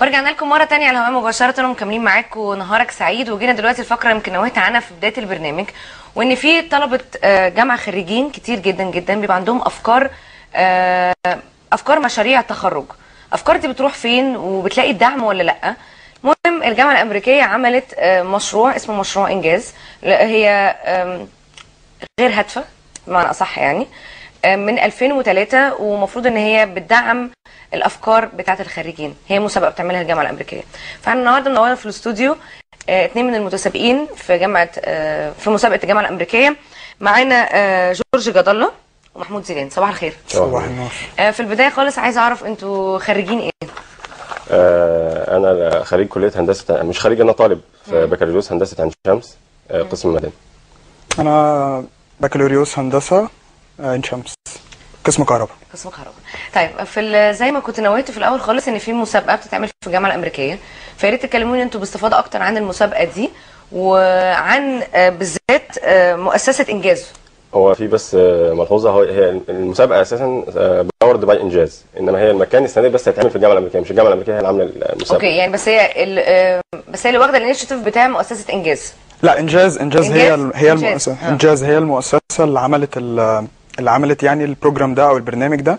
ورجعنا لكم مرة تانية. على الهواء مباشرة ومكملين معاكم نهارك سعيد. وجينا دلوقتي الفقره يمكن نوهت عنها في بداية البرنامج وإن في طلبة آه، جامعة خريجين كتير جدا جدا بيبقى عندهم أفكار آه، أفكار مشاريع تخرج. أفكار دي بتروح فين وبتلاقي الدعم ولا لأ؟ المهم الجامعة الأمريكية عملت آه، مشروع اسمه مشروع إنجاز. هي غير هادفة بمعنى أصح يعني. من 2003 ومفروض إن هي بتدعم الأفكار بتاعه الخريجين. هي مسابقة بتعملها الجامعة الأمريكية. فاحنا النهارده منورنا في الاستوديو آه، اتنين من المتسابقين في جامعة آه، في مسابقة الجامعة الأمريكية. معانا آه، جورج جد الله ومحمود زيدان. صباح الخير. صباح النور. آه، في البداية خالص عايزه أعرف أنتوا خريجين إيه؟ آه أنا خريج كلية هندسة مش خريج أنا طالب في بكالوريوس هندسة عين شمس آه قسم مدني. أنا بكالوريوس هندسة عين شمس. قسم كهرباء قسم كهرباء طيب في ال- زي ما كنت نويت في الأول خالص إن في مسابقة بتتعمل في الجامعة الأمريكية فيا ريت تكلموني أنتوا باستفاضة أكتر عن المسابقة دي وعن آه، بالذات آه، مؤسسة إنجاز هو في بس آه ملحوظة هو هي المسابقة أساسا powered by إنجاز إنما هي المكان السنة دي بس هيتعمل في الجامعة الأمريكية مش الجامعة الأمريكية هي اللي عاملة المسابقة أوكي يعني بس هي ال- بس هي اللي واخدة ال initiative بتاع مؤسسة إنجاز لا إنجاز إنجاز هي إنجاز؟ ال- هي إنجاز. المؤسسه. إنجاز هي المؤسسة اللي عملت ال- اللي عملت يعني ال program ده أو البرنامج ده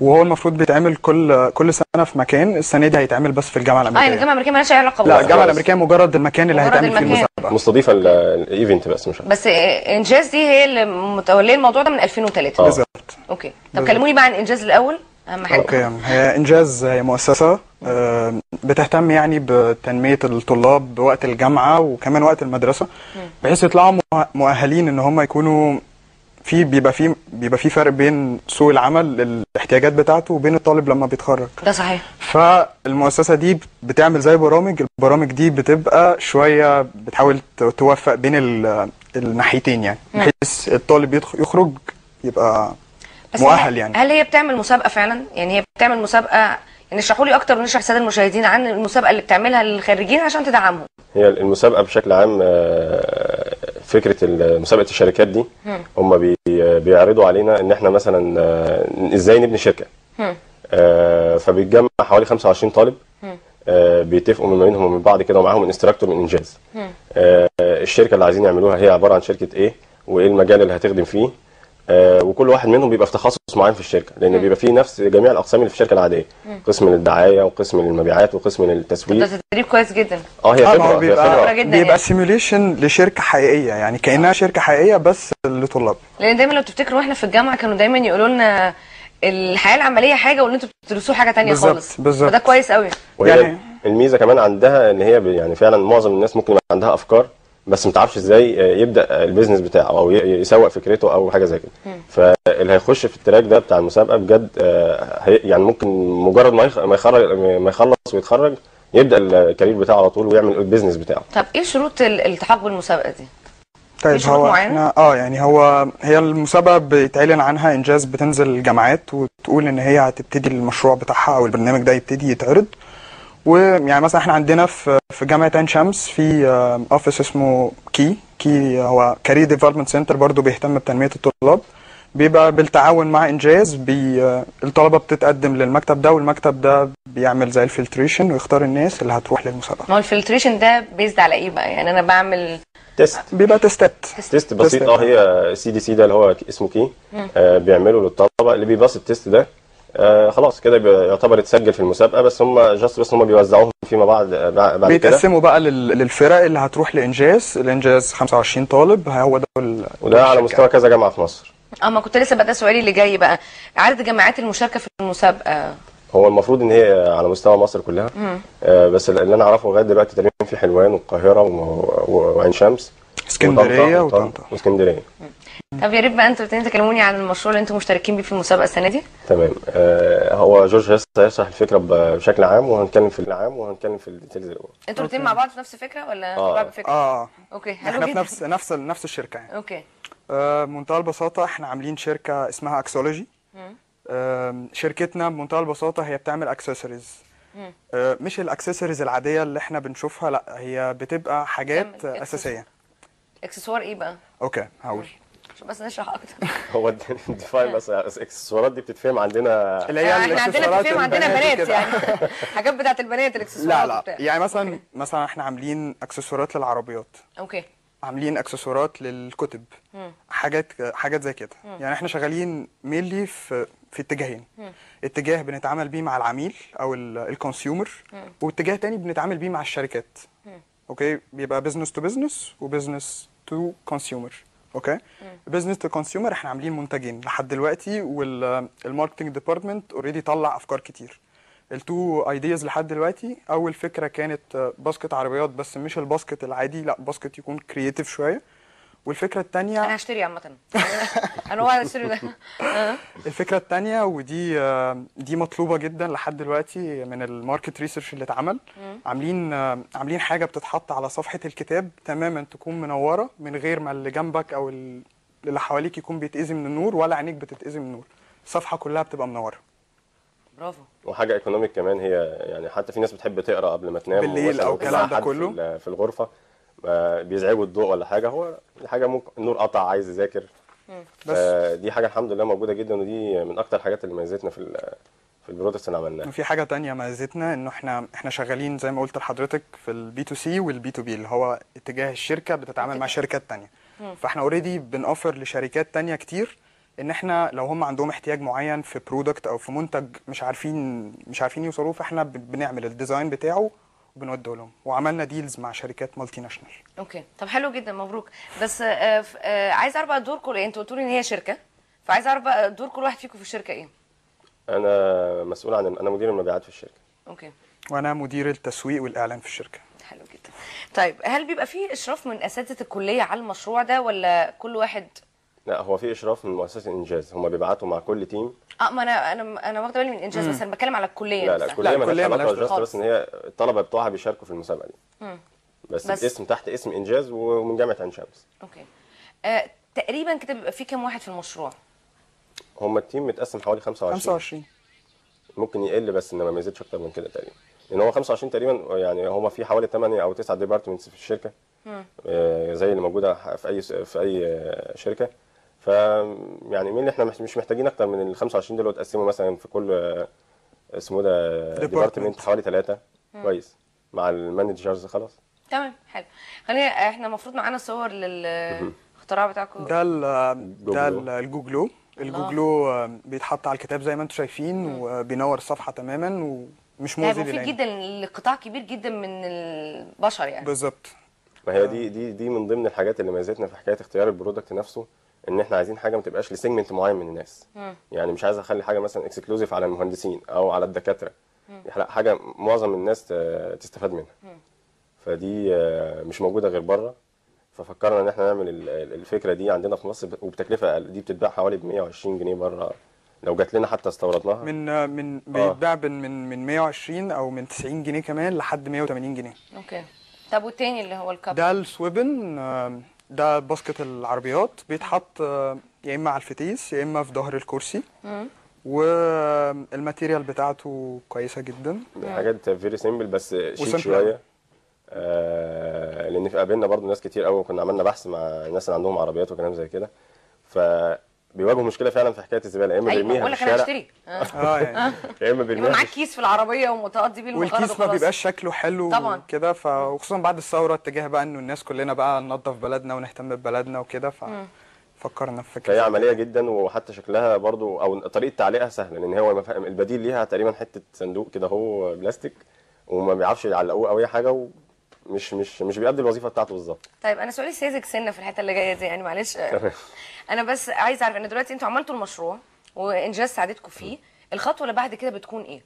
وهو المفروض بيتعمل كل كل سنة في مكان السنة دي هيتعمل بس في الجامعة آه يعني الأمريكية. الجامعة الأمريكية مالهاش أي علاقة لا. الجامعة الأمريكية مجرد المكان اللي مجرد هيتعمل فيه المكان. المسابقه مستضيفة ال- ال event بس مش بس آه، إنجاز دي هي اللي متولية الموضوع ده من 2003 آه. بالظبط. أوكي. طب كلموني بقى عن إنجاز الأول أهم حاجة. أوكي. هي إنجاز هي مؤسسة آه، بتهتم يعني بتنمية الطلاب بوقت الجامعة وكمان وقت المدرسة بحيث يطلعوا مؤ- مؤهلين إن هم يكونوا في بيبقى في بيبقى في فرق بين سوق العمل الاحتياجات بتاعته وبين الطالب لما بيتخرج. ده صحيح. فالمؤسسة دي بتعمل زي برامج البرامج دي بتبقى شوية بتحاول توفق بين ال- الناحيتين يعني بحيث الطالب يخرج يبقى بس مؤهل يعني. هل هي بتعمل مسابقة فعلا؟ يعني هي بتعمل مسابقة يعني اشرحوا لي أكتر ونشرح الساده المشاهدين عن المسابقة اللي بتعملها للخريجين عشان تدعمهم. هي المسابقة بشكل عام آه، فكرة مسابقة الشركات دي هم. بي بيعرضوا علينا إن إحنا مثلا آه، إزاي نبني شركة. آه، فبيتجمع حوالي 25 طالب آه، بيتفقوا من بينهم ومن بعض كده ومعاهم instructor من إنجاز. آه، الشركة اللي عايزين يعملوها هي عبارة عن شركة إيه وإيه المجال اللي هتخدم فيه. وكل واحد منهم بيبقى في تخصص معين في الشركة لأن بيبقى فيه نفس جميع الأقسام اللي في الشركة العادية. قسم للدعايه وقسم للمبيعات وقسم للتسويق ده تدريب كويس جدا. آه هي آه، خبره هي بيبقى- خبرة جدا بيبقى يعني. سيموليشن لشركة حقيقية يعني كأنها شركة حقيقية بس لطلاب. لأن دايما لو تفتكروا وإحنا في الجامعة كانوا دايما يقولوا لنا الحياة العملية حاجة واللي أنتوا بتدرسوه حاجة تانية بالظبط، خالص. بالظبط. فده كويس قوي وهي يعني- الميزة كمان عندها إن هي يعني فعلا معظم الناس ممكن يبقى عندها أفكار بس ما تعرفش إزاي يبدأ ال business بتاعه أو ي- يسوق فكرته أو حاجة زي كده. فاللي هيخش في ال track ده بتاع المسابقة بجد آه، هي- يعني ممكن مجرد ما يخ- ما يخرج ما يخلص ويتخرج يبدأ ال career بتاعه على طول ويعمل ال business بتاعه. طب إيه شروط ال- الالتحاق بالمسابقة دي؟ طيب شروط هو؟ إحنا آه يعني هو هي المسابقة بيتعلن عنها إنجاز بتنزل الجامعات وتقول إن هي هتبتدي المشروع بتاعها أو البرنامج ده يبتدي يتعرض. ويعني مثلا إحنا عندنا في في جامعة عين شمس في office اسمه كي. كي هو career development center برضو بيهتم بتنمية الطلاب. بيبقى بالتعاون مع إنجاز بي آه، الطلبة بتتقدم للمكتب ده والمكتب ده بيعمل زي ال filtration ويختار الناس اللي هتروح للمسابقة. ما هو ال filtration ده based على إيه بقى؟ يعني أنا بعمل test بيبقى تيستات test بسيط. آه هي CDC ده اللي هو اسمه كي. آه بيعملوا للطلبة. اللي بيباص ال test ده آه خلاص كده يعتبر اتسجل في المسابقة بس هم جاست بس هم بيوزعوهم فيما بعد آه، بعد كده. بيتقسموا بقى لل- للفرق اللي هتروح لإنجاز. الإنجاز 25 طالب هو ده ال- وده على. مستوى كذا جامعة في مصر. آه ما كنت لسه بقى ده سؤالي اللي جاي بقى. عدد الجامعات المشاركة في المسابقة؟ هو المفروض إن هي على مستوى مصر كلها. آه بس اللي أنا أعرفه لغاية دلوقتي تقريبا في حلوان والقاهره وعين شمس. اسكندرية وطنطا. وطنطا. واسكندرية. طب يا ريت بقى أنتوا الاتنين تكلموني عن المشروع اللي أنتوا مشتركين بيه في المسابقة السنة دي. تمام. آه هو جورج هيس هيشرح الفكرة بشكل عام وهنتكلم في العام وهنتكلم في ال details الأول أنتوا الاتنين مع بعض في نفس الفكرة ولا آه. واحد بفكره آه. أوكي حلو إحنا في نفس نفس نفس الشركة يعني. أوكي. آه بمنتهى البساطة إحنا عاملين شركة اسمها Axology آه شركتنا بمنتهى البساطة هي بتعمل اكسسوارز آه مش الاكسسوارز العادية اللي إحنا بنشوفها لأ هي بتبقى حاجات أساسية. اكسسوار إيه بقى؟ أوكي هقول. عشان بس نشرح أكتر. هو ال define بس الاكسسوارات دي بتتفهم عندنا. اللي هي يعني إحنا عندنا الإكسسوارات تفهم عندنا بنات. يعني. حاجات بتاعت البنات الإكسسوارات لا لا. يعني مثلا مثلا إحنا عاملين إكسسوارات للعربيات. أوكي. عاملين إكسسوارات للكتب. حاجات حاجات زي كده. يعني إحنا شغالين mainly في في اتجاهين. اتجاه بنتعامل بيه مع العميل أو ال consumer واتجاه تاني بنتعامل بيه مع الشركات. أوكي؟ بيبقى business to business و business to consumer أوكي. business to consumer إحنا عاملين منتجين لحد دلوقتي وال marketing department already طلع أفكار كتير. ال two ideas لحد دلوقتي. أول فكرة كانت آه، basket عربيات بس مش ال basket العادي لأ basket يكون creative شوية. والفكرة الثانية أنا هشرح عامة. أنا هو هشرح ده. آه. الفكرة الثانية ودي دي مطلوبة جدا لحد دلوقتي من ال market research اللي اتعمل. عاملين عاملين حاجة بتتحط على صفحة الكتاب تماما تكون منورة من غير ما اللي جنبك أو ال- اللي حواليك يكون بيتأذي من النور ولا عينيك بتتأذي من النور. الصفحة كلها بتبقى منورة. برافو. وحاجة ايكونوميك كمان هي يعني حتى في ناس بتحب تقرأ قبل ما تنام بالليل وتبقى الكلام ده كله. في الغرفة. بيزعجوا الضوء ولا حاجة هو الحاجة ممكن النور قطع عايز يذاكر. بس دي حاجة الحمد لله موجودة جدا ودي من أكتر الحاجات اللي ميزتنا في ال- في ال products اللي عملناها. في حاجة تانية ميزتنا إنه إحنا إحنا شغالين زي ما قلت لحضرتك في ال B to C وال B to B اللي هو اتجاه الشركة بتتعامل مع شركات تانية. فإحنا already بنوفر لشركات تانية كتير إن إحنا لو هم عندهم احتياج معين في product أو في منتج مش عارفين مش عارفين يوصلوه فإحنا بن- بنعمل ال design بتاعه وبنوديه لهم. وعملنا deals مع شركات multinational أوكي. طب حلو جدا. مبروك. بس آه آه عايز أعرف بقى دور كل أنتوا قلتوا لي إن هي شركة. فعايز أعرف بقى دور كل واحد فيكم في الشركة إيه؟ أنا مسؤول عن أنا مدير المبيعات في الشركة. أوكي. وأنا مدير التسويق والإعلان في الشركة. حلو جدا. طيب هل بيبقى في إشراف من أساتذة الكلية على المشروع ده ولا كل واحد لا هو في إشراف من مؤسسة الإنجاز. هم بيبعتوا مع كل team. آه ما أنا أنا أنا واخدة بالي من انجاز بس أنا بتكلم على الكلية لا لا. الكلية مالهاش علاقة. بس إن هي الطلبة بتوعها بيشاركوا في المسابقة دي. بس, بس- باسم تحت اسم إنجاز ومن جامعة عين شمس. Okay. آه تقريبا كده بيبقى في كام واحد في المشروع؟ هم ال team متقسم حوالي 25 25 ممكن يقل بس إنما ما يزيدش أكتر من كده تقريبا. لأن هو 25 تقريبا يعني هم في حوالي 8 أو 9 departments في الشركة. آه، زي اللي موجودة في أي في أي آه، شركة. ف يعني مين اللي إحنا مش مش محتاجين أكتر من ال 25 دول وتقسموا مثلا في كل آه، اسمه ده. department حوالي ثلاثة كويس. مع ال managers خلاص. تمام حلو. خلينا إحنا المفروض معانا صور للاختراع بتاعكم. ده ال ده جوجلو. ال- الجوجلو. الجوجلو آه، بيتحط على الكتاب زي ما أنتم شايفين وبينور الصفحة تماما ومش مؤذي مفيد للعين. جدا لقطاع كبير جدا من البشر يعني. بالظبط. ما هي دي دي دي من ضمن الحاجات اللي ميزتنا في حكاية اختيار ال product نفسه إن إحنا عايزين حاجة ما تبقاش ل segment معين من الناس. يعني مش عايز أخلي حاجة مثلا exclusive على المهندسين أو على الدكاترة. لأ حاجة معظم الناس ت- تستفاد منها. فدي آه، مش موجودة غير بره. ففكرنا إن إحنا نعمل ال- ال- الفكرة دي عندنا في مصر وبتكلفة أقل دي بتتباع حوالي ب 120 جنيه بره. لو جات لنا حتى استوردناها. من آه، من بيتباع من من من 120 أو من 90 جنيه كمان لحد 180 جنيه. Okay. طب والتاني اللي هو الكاب ده السويبن آه، ده basket العربيات بيتحط آه، يا إما على الفتيس يا إما في ظهر الكرسي. وال material بتاعته كويسة جدا. حاجات very simple بس شيك شوية. آه لأن في قابلنا برضو ناس كتير قوي كنا عملنا بحث مع الناس اللي عندهم عربيات وكلام زي كده. فبيواجهوا مشكلة فعلا في حكاية الزبالة يا إما أيوه بيرميها في لك أنا الشارع هشتري آه. آه يعني يا إما بيرميها معاك في كيس في العربية ومتقضي بيه الغرض والكيس ما. بيبقاش شكله حلو طبعاً. كده ف وخصوصا بعد الثورة اتجاه بقى إنه الناس كلنا بقى ننظف بلدنا ونهتم ببلدنا وكده ففكرنا في فكرة فهي زي عملية. جدا وحتى شكلها برضو أو طريقة تعليقها سهلة لأن هو البديل ليها تقريبا حتة صندوق كده هو بلاستيك وما بيعرفش يعلقوه أو أي حاجة ومش مش مش بيأدي الوظيفة بتاعته بالظبط. طيب أنا سؤالي ساذج سنة في الحتة اللي جاية دي يعني معلش. أنا بس عايز أعرف إن دلوقتي أنتوا عملتوا المشروع وإنجاز ساعدتكم فيه الخطوة اللي بعد كده بتكون إيه؟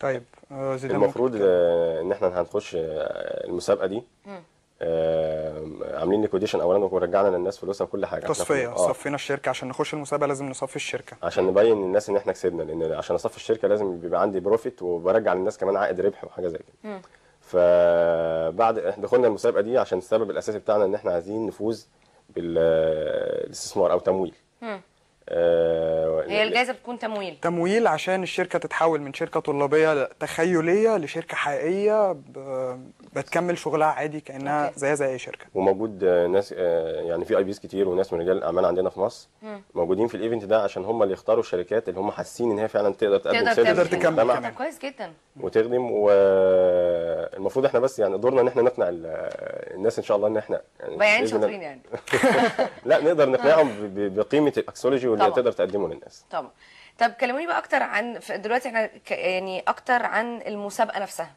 طيب آه، المفروض آه، إن إحنا هنخش آه، المسابقة دي. عاملين liquidation اولا ورجعنا للناس فلوسها وكل حاجة. تصفية آه، صفينا الشركة. عشان نخش المسابقة لازم نصفي الشركة. عشان نبين للناس إن إحنا كسبنا لأن عشان أصفي الشركة لازم بيبقى عندي profit وبرجع للناس كمان عائد ربح وحاجة زي كده. فبعد إحنا دخلنا المسابقة دي عشان السبب الأساسي بتاعنا إن إحنا عايزين نفوز بالاستثمار أو تمويل. هي الجائزة بتكون تمويل. تمويل عشان الشركة تتحول من شركة طلابية تخيلية لشركة حقيقية بتكمل شغلها عادي كأنها okay. زي زي أي شركة. وموجود آه، ناس آه، يعني VIPs كتير وناس من رجال الاعمال عندنا في مصر موجودين في ال event ده عشان هم اللي يختاروا الشركات اللي هم حاسين إن هي فعلا تقدر تقدم تقدر تقدر تكمل. كمان. كويس جدا. وتخدم. والمفروض إحنا بس يعني دورنا إن إحنا نقنع ال- الناس إن شاء الله إن إحنا يعني شاطرين يعني. لا نقدر نقنعهم ب- بقيمة ال Axology طبعا. تقدر تقدمه للناس. طبعا. طب كلموني بقى أكتر عن دلوقتي إحنا يعني أكتر عن المسابقة نفسها.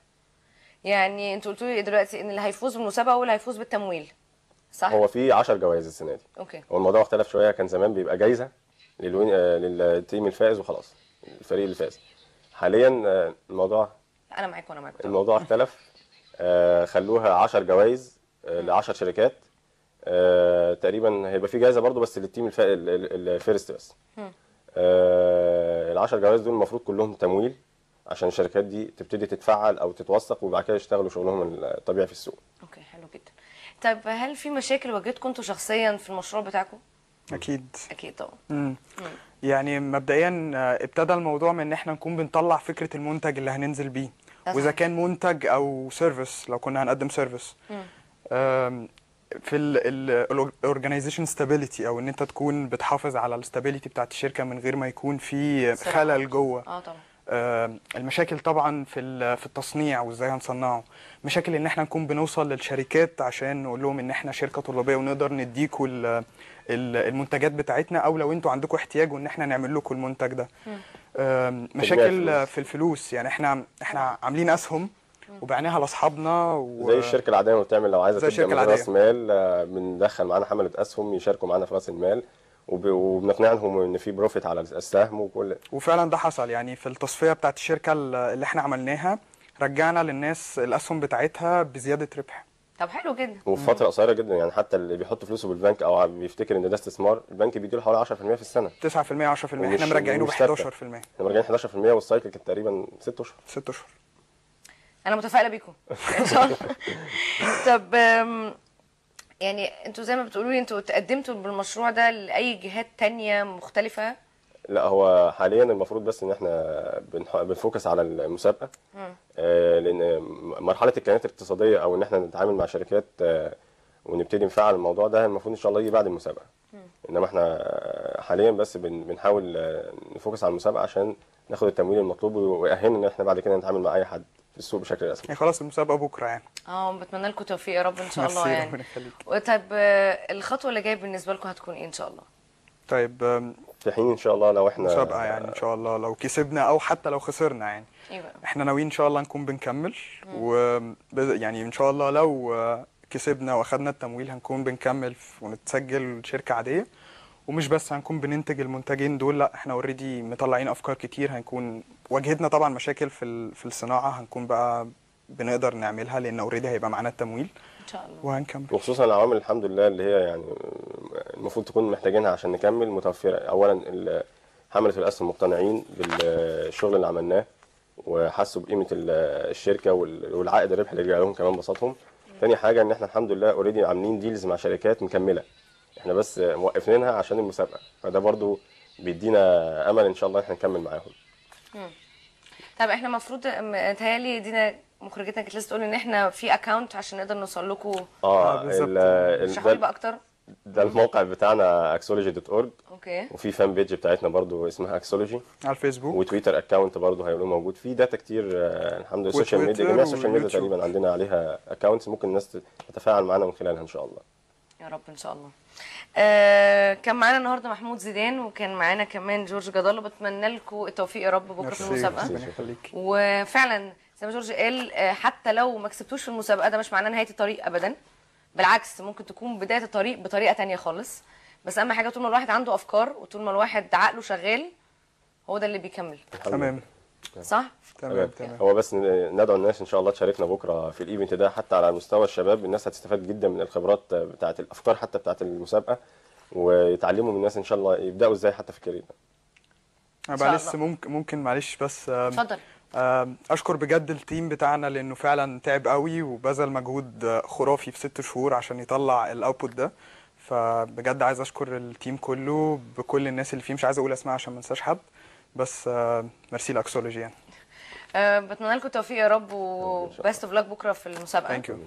يعني أنتوا قلتوا لي دلوقتي إن اللي هيفوز بالمسابقة هو اللي هيفوز بالتمويل. صح؟ هو في 10 جوائز السنة دي. Okay. هو الموضوع اختلف شوية. كان زمان بيبقى جايزة لل win آه، لل team الفائز وخلاص. الفريق اللي فاز. حاليا آه، الموضوع أنا معاك وأنا معاك. الموضوع اختلف. آه، خلوها 10 جوائز ل 10 شركات. آه، تقريبا هيبقى في جائزه برضو بس لل team الفا... ال- ال- ال first بس. ال 10 جوائز دول المفروض كلهم تمويل عشان الشركات دي تبتدي تتفعل أو تتوثق وبعد كده يشتغلوا شغلهم الطبيعي في السوق. Okay حلو جدا. طب هل في مشاكل واجهتكم أنتوا شخصيا في المشروع بتاعكم؟ أكيد. أكيد طبعا. يعني مبدئيا آه، ابتدى الموضوع من إن إحنا نكون بنطلع فكرة المنتج اللي هننزل بيه. وإذا. كان منتج أو service لو كنا هنقدم service في ال organization stability أو إن أنت تكون بتحافظ على ال stability بتاعت الشركة من غير ما يكون في. خلل جوه. آه طبعا. آم، المشاكل طبعا في ال- في التصنيع وإزاي هنصنعه. مشاكل إن إحنا نكون بنوصل للشركات عشان نقول لهم إن إحنا شركة طلابية ونقدر نديكوا ال- ال- المنتجات بتاعتنا أو لو أنتوا عندكم احتياج وان إحنا نعمل لكم المنتج ده. آم، مشاكل. في الفلوس يعني إحنا إحنا عاملين أسهم وبعناها لاصحابنا و... زي الشركة العادية ما بتعمل لو عايزة تبدأ. رأس مال آه، بندخل معانا حملة أسهم يشاركوا معانا في رأس المال وب- وبنقنعهم إن في profit على السهم وكل وفعلا ده حصل. يعني في التصفية بتاعت الشركة اللي إحنا عملناها رجعنا للناس الأسهم بتاعتها بزيادة ربح. طب حلو جدا. وفي فترة قصيرة جدا يعني حتى اللي بيحط فلوسه بالبنك أو بيفتكر إن ده استثمار البنك بيديله حوالي 10% في السنة. 9% 10% إحنا مرجعينه ب ومش ثابتة. 11% إحنا مرجعين 11% وال cycle كانت تقريبا 6 أشهر. 6 أشهر. أنا متفائلة بيكم. ان شاء الله طب يعني أنتوا زي ما بتقولوا لي أنتوا تقدمتوا بالمشروع ده لأي جهات تانية مختلفة؟ لا هو حاليا المفروض بس إن إحنا بنفوكس على المسابقة. آه لأن مرحلة الكيانات الاقتصادية أو إن إحنا نتعامل مع شركات آه ونبتدي نفعل الموضوع ده المفروض إن شاء الله يجي بعد المسابقة. إنما إحنا حاليا بس بن- بنحاول آه، نفوكس على المسابقة عشان ناخد التمويل المطلوب ويأهلنا إن إحنا بعد كده نتعامل مع أي حد. في السوق بشكل رسمي. يعني خلاص المسابقة بكرة يعني. آه بتمنى لكم توفيق يا رب إن شاء الله يعني. ربنا يخليك. آه، الخطوة اللي جاية بالنسبة لكم هتكون إيه إن شاء الله؟ طيب في حين إن شاء الله لو إحنا مسابقة يعني إن شاء الله لو كسبنا أو حتى لو خسرنا يعني. بقى؟ إحنا ناويين إن شاء الله نكون بنكمل. و يعني إن شاء الله لو آه، كسبنا وأخدنا التمويل هنكون بنكمل ونتسجل شركة عادية. ومش بس هنكون بننتج المنتجين دول لأ إحنا اوريدي مطلعين أفكار كتير هنكون واجهتنا طبعا مشاكل في ال- في الصناعة هنكون بقى بنقدر نعملها لأن already هيبقى معانا التمويل. إن شاء الله. وهنكمل. وخصوصا العوامل الحمد لله اللي هي يعني المفروض تكون محتاجينها عشان نكمل متوفرة. اولا حملة الأسهم مقتنعين بالشغل اللي عملناه وحسوا بقيمة ال- الشركة وال- والعائد الربح اللي جاي لهم كمان بسطهم تاني حاجة إن إحنا الحمد لله already عاملين deals مع شركات مكملة. إحنا بس موقفينها عشان المسابقة. فده برضو بيدينا أمل إن شاء الله إحنا نكمل معاهم. طب إحنا المفروض متهيألي دينا مخرجتنا كانت لسه تقول إن إحنا في account عشان نقدر نوصل لكم. آه آه، اشرحوا لي ده, بقى أكتر؟ ده الموقع بتاعنا axology.org Okay. وفي fan page بتاعتنا برضو اسمها Axology على الفيسبوك. و Twitter account برضه هيبقى موجود. فيه data كتير آه، الحمد لله ال social media جميع ال social media. تقريبا عندنا عليها accounts ممكن الناس تتفاعل معانا من خلالها إن شاء الله. يا رب إن شاء الله. آه كان معانا النهارده محمود زيدان وكان معانا كمان جورج جدالة بتمنى لكم التوفيق يا رب بكرة في المسابقة. وفعلا زي ما جورج قال آه، حتى لو ما كسبتوش في المسابقة ده مش معناه نهاية الطريق ابدا. بالعكس ممكن تكون بداية الطريق بطريقة تانية خالص. بس أهم حاجة طول ما الواحد عنده أفكار وطول ما الواحد عقله شغال هو ده اللي بيكمل. تمام. صح؟ تمام تمام. هو بس ندعو الناس إن شاء الله تشاركنا بكرة في الإيفنت ده. حتى على مستوى الشباب الناس هتستفاد جدا من الخبرات بتاعه الأفكار حتى بتاعه المسابقة ويتعلموا من الناس إن شاء الله يبدأوا إزاي حتى في ال career ده. لسه ممكن ممكن معلش بس اتفضل. أشكر بجد ال team بتاعنا لأنه فعلا تعب قوي وبذل مجهود خرافي في ست شهور عشان يطلع ال output ده. فبجد عايز أشكر ال team كله بكل الناس اللي فيه. مش عايز أقول أسماء عشان ما أنساش حد. بس آه، merci ل Axology يعني. آه، بتمنى لكم التوفيق يا رب و best of luck بكرة في المسابقة. Thank you